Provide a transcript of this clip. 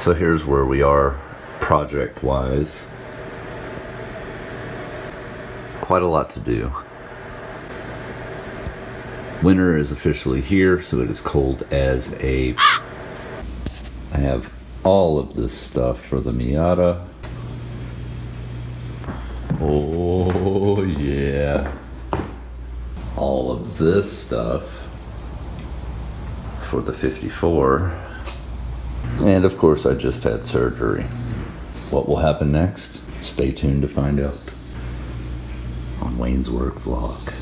So here's where we are project wise. Quite a lot to do. Winter is officially here, so it is cold as a. I have all of this stuff for the Miata. Oh, yeah. All of this stuff for the 54. And of course, I just had surgery. What will happen next? Stay tuned to find out on Wayne's Work Vlog.